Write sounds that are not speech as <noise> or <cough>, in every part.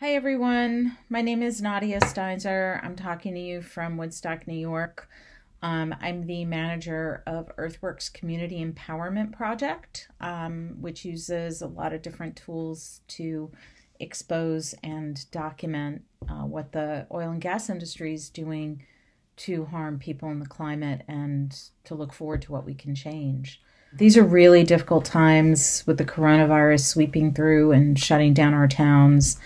Hi, everyone. My name is Nadia Steinzor. I'm talking to you from Woodstock, New York. Um, I'm the manager of Earthworks Community Empowerment Project, um, which uses a lot of different tools to expose and document uh, what the oil and gas industry is doing to harm people in the climate and to look forward to what we can change. These are really difficult times with the coronavirus sweeping through and shutting down our towns.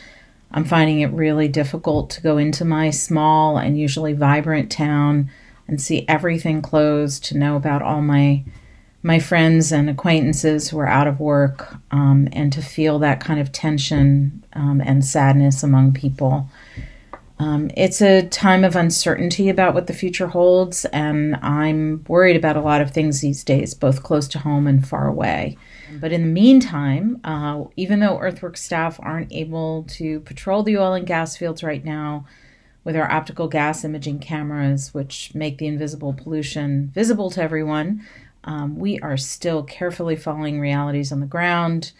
I'm finding it really difficult to go into my small and usually vibrant town and see everything closed, to know about all my my friends and acquaintances who are out of work, um, and to feel that kind of tension um, and sadness among people. Um, it's a time of uncertainty about what the future holds, and I'm worried about a lot of things these days, both close to home and far away. But in the meantime, uh, even though Earthworks staff aren't able to patrol the oil and gas fields right now, with our optical gas imaging cameras, which make the invisible pollution visible to everyone, um, we are still carefully following realities on the ground,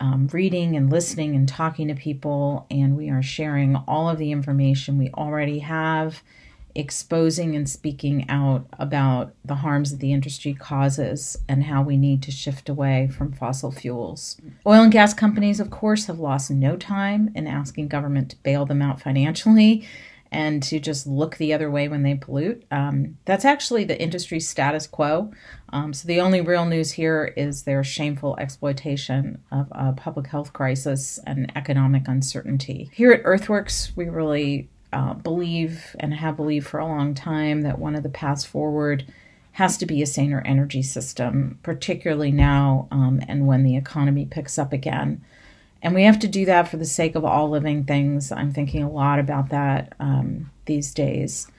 um, reading and listening and talking to people, and we are sharing all of the information we already have, exposing and speaking out about the harms that the industry causes and how we need to shift away from fossil fuels. Oil and gas companies, of course, have lost no time in asking government to bail them out financially and to just look the other way when they pollute. Um, that's actually the industry status quo. Um, so the only real news here is their shameful exploitation of a public health crisis and economic uncertainty. Here at Earthworks, we really uh, believe and have believed for a long time that one of the paths forward has to be a saner energy system, particularly now um, and when the economy picks up again. And we have to do that for the sake of all living things. I'm thinking a lot about that um, these days.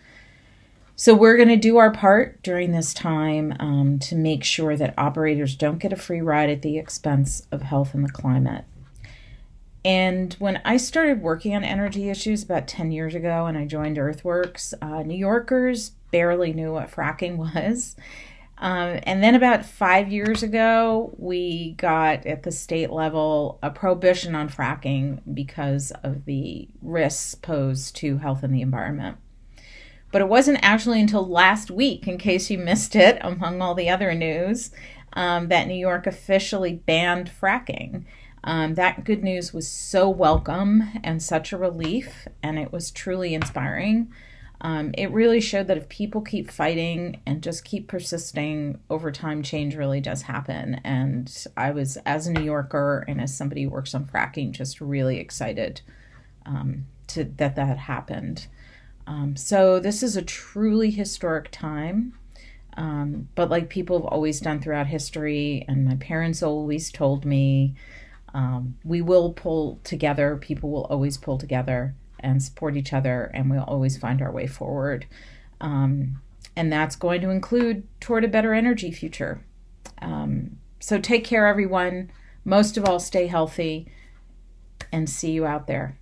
So, we're going to do our part during this time um, to make sure that operators don't get a free ride at the expense of health and the climate. And when I started working on energy issues about 10 years ago and I joined Earthworks, uh, New Yorkers barely knew what fracking <laughs> was. Um, and then about five years ago, we got at the state level a prohibition on fracking because of the risks posed to health and the environment. But it wasn't actually until last week, in case you missed it <laughs> among all the other news, um, that New York officially banned fracking. Um, that good news was so welcome and such a relief, and it was truly inspiring. Um, it really showed that if people keep fighting and just keep persisting over time, change really does happen. And I was, as a New Yorker and as somebody who works on fracking, just really excited um, to that that happened. Um, so this is a truly historic time. Um, but like people have always done throughout history, and my parents always told me, um, we will pull together. People will always pull together and support each other, and we'll always find our way forward. Um, and that's going to include toward a better energy future. Um, so take care, everyone. Most of all, stay healthy and see you out there.